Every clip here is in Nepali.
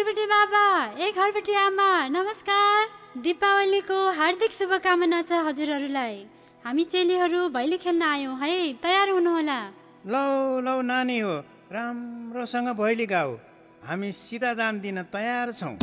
घरबेटी बाबा ए घरबेटी आमा नमस्कार। दिपावलीको हार्दिक शुभकामना छ हजुरहरूलाई। हामी चेलीहरू भैली खेल्न आयौँ है? तयार हुनुहोला। लौ लौ नानी हो। राम्रोसँग भैली गाऊ। हामी सिधा जान्दिन तयार छौँ।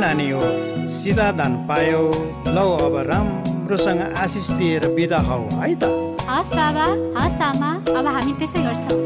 नानी हो सिधा धन पायो। लौ अब राम्रोसँग आशिष दिएर बिदा हौ है त। हस् बाबा हस् आमा अब हामी त्यसै गर्छौँ।